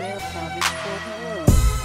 Mail Province for the world.